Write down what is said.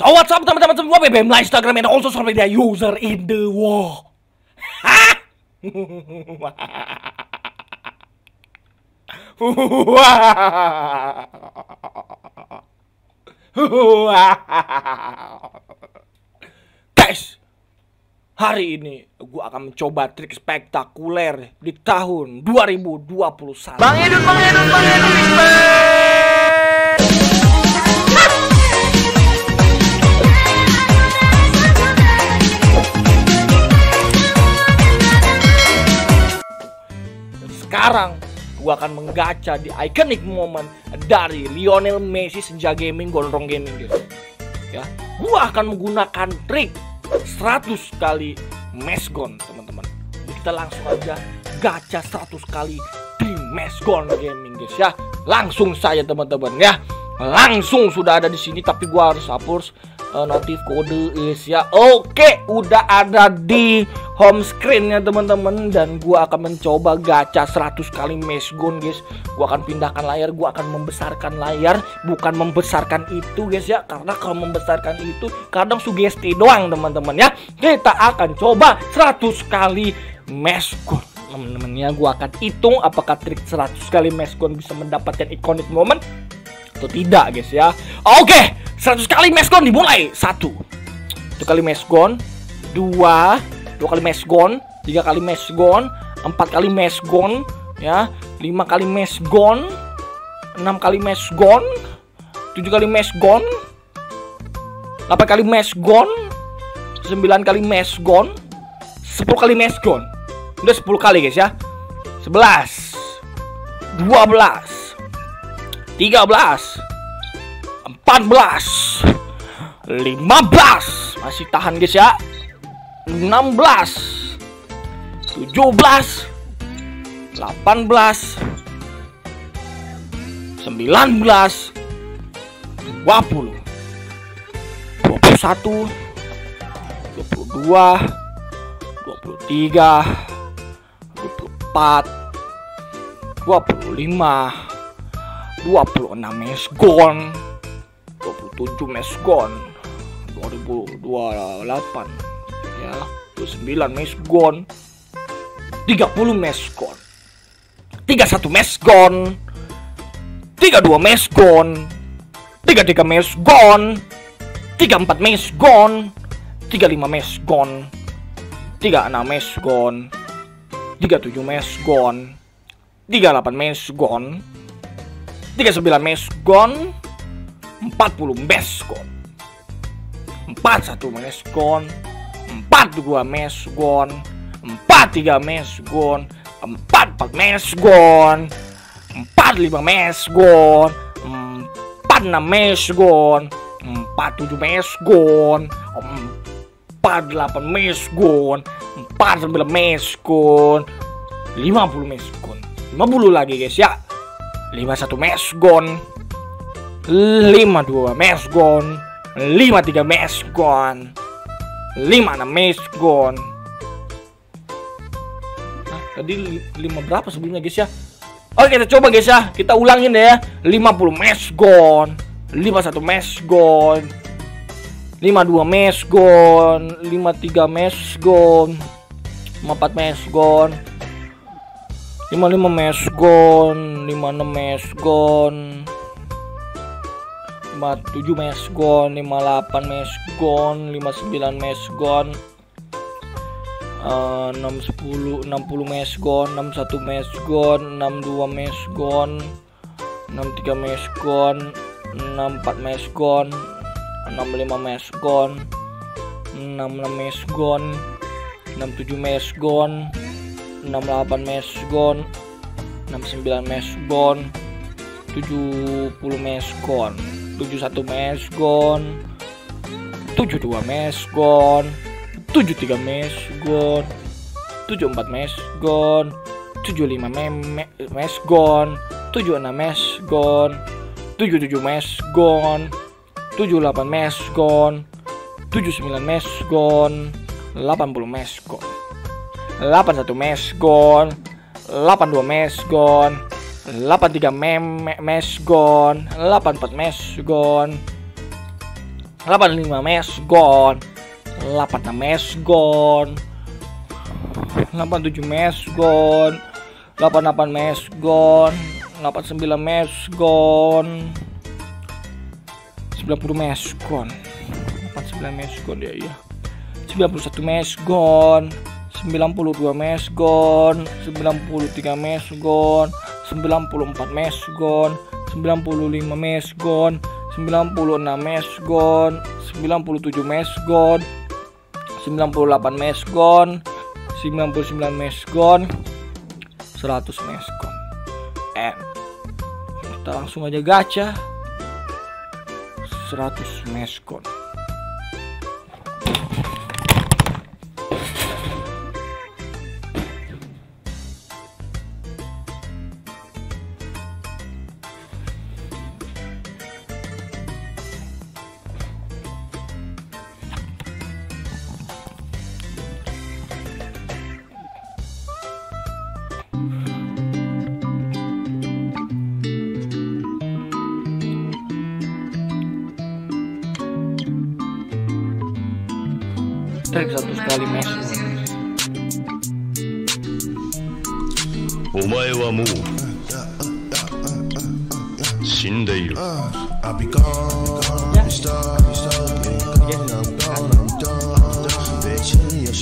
So what's up teman-teman semua BBM live Instagram and also social media user in the world? Guys Hari ini gue akan mencoba trik spektakuler di tahun 2021 Bang Edun, Bang Edun, Bang Edun, respect. Gua akan menggacha di iconic moment dari Lionel Messi senja gaming gondrong gaming guys. Ya, gua akan menggunakan trik 100 kali mesgon teman-teman. Kita langsung aja gacha 100 kali di mesgon gaming guys ya. Langsung saja teman-teman ya. Langsung sudah ada di sini tapi gua harus hapus eh, notif kode is ya. Oke, udah ada di home screen ya teman-teman dan gua akan mencoba gacha 100 kali mesgon guys. Gua akan pindahkan layar, gua akan membesarkan layar, bukan membesarkan itu guys ya. Karena kalau membesarkan itu kadang sugesti doang teman-teman ya. Kita akan coba 100 kali mesgon. Teman-teman ya, gua akan hitung apakah trik 100 kali mesgon bisa mendapatkan iconic moment atau tidak guys ya Oke 100 kali mesgon dimulai satu Satu kali mesgon Dua Dua kali mesgon Tiga kali mesgon Empat kali mesgon Ya Lima kali mesgon Enam kali mesgon Tujuh kali mesgon Delapan kali mesgon Sembilan kali mesgon Sepuluh kali mesgon Udah sepuluh kali guys ya Sebelas Dua belas 13 14 15 masih tahan guys ya. 16 17 18 19 20 21 22 23 24 25 26 mesgon 27 mesgon 2028 ya 29 mesgon 30 mesgon 31 mesgon 32 mesgon 33 mesgon 34 mesgon 35 mesgon 36 mesgon 37 mesgon 38 mesgon 39 mesgon 40 mesgon 41 mesgon 42 mesgon 43 mesgon 44 mesgon 45 mesgon 46 mesgon 47 mesgon 48 mesgon 49 mesgon 50 mesgon 50 lagi guys ya 51 mesgon 52 mesgon 53 mesgon 56 mesgon Nah, tadi li- lima berapa sebelumnya guys ya? Oke kita coba guys ya. Kita ulangin deh ya. 50 mesgon 51 mesgon 52 mesgon 53 mesgon 54 mesgon 55 mesgon 56 mesgon 57 mesgon 58 mesgon 59 mesgon eh, 60 60 mesgon 61 mesgon 62 mesgon 63 mesgon 64 mesgon 65 mesgon 66 mesgon 67 mesgon 68 mesgon 69 mesgon 70 mesgon 71 mesgon 72 mesgon 73 mesgon 74 mesgon 75 me- me- mesgon 76 mesgon 77 mesgon 78 mesgon 79 mesgon 80 mesgon 81 mesgon 82 mesgon 83 mem mesgon 84 mesgon 85 mesgon 86 mesgon 87 mesgon 88 mesgon 89 mesgon 90 mesgon 89 mesgon ya iya 91 mesgon 92 mesgon 93 mesgon 94 mesgon 95 mesgon 96 mesgon 97 mesgon 98 mesgon 99 mesgon 100 mesgon eh kita langsung aja gacha. 100 mesgon Także odpuszczali mężczyzn. Omae wa i'm done I'm done Bitch, yeah,